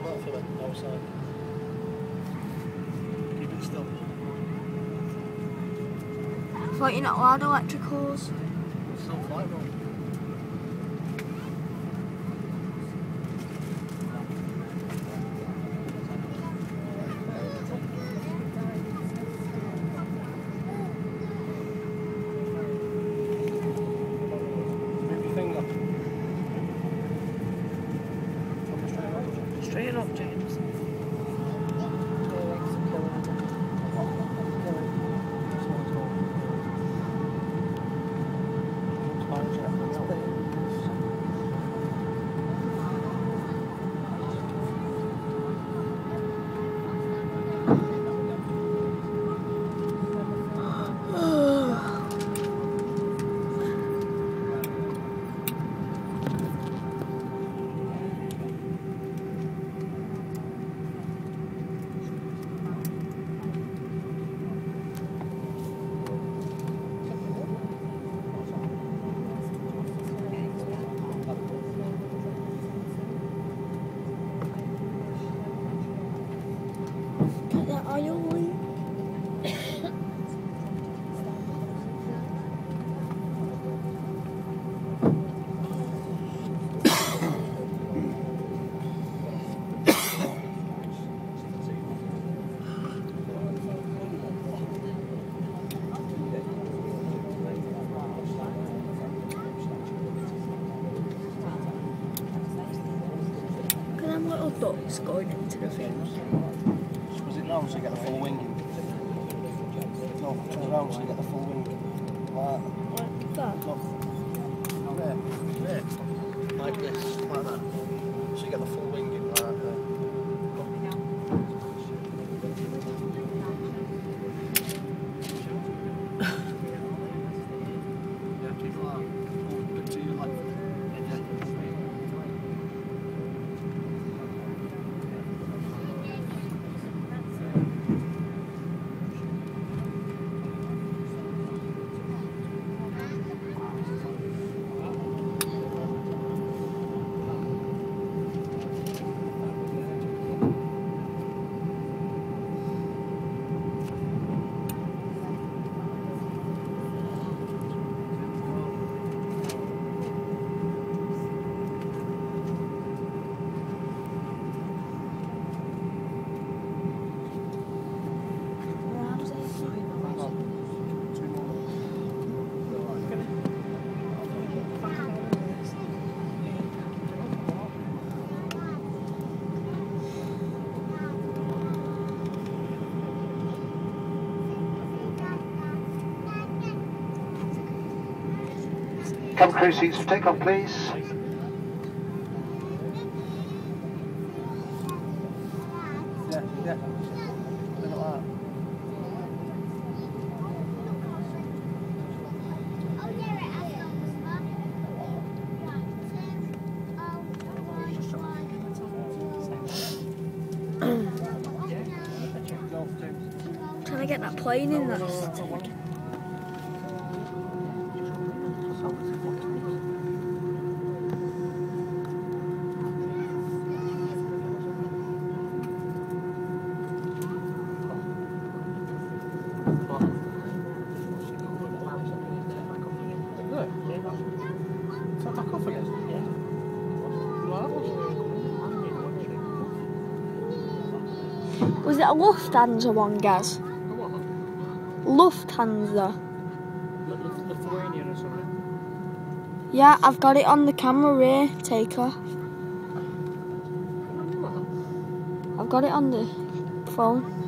film that for me. Keep it still. So you're not allowed electricals? Flight mode. Straighten up, James. Little going into the thing. Was it round so you get the full wing? No, turn around so you get the full wing. Like That. Look. There. There. Like this. Like that. So you get the full wing Come crew seats for takeoff, please. Yeah, yeah. Trying to get that plane in that. Was it a Lufthansa one, Gaz? Lufthansa. Lithuanian or something. Yeah, I've got it on the camera here. Take off. I've got it on the phone.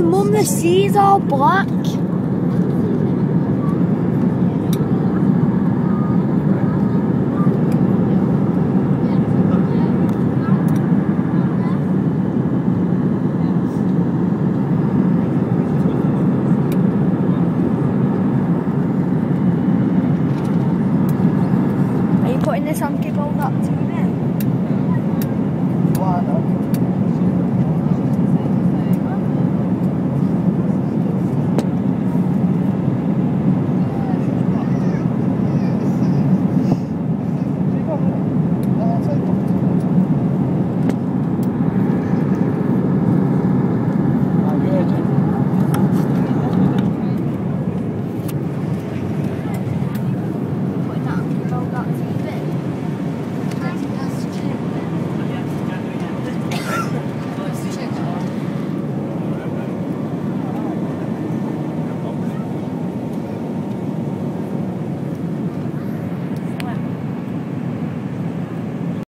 Mum, the sea's all black.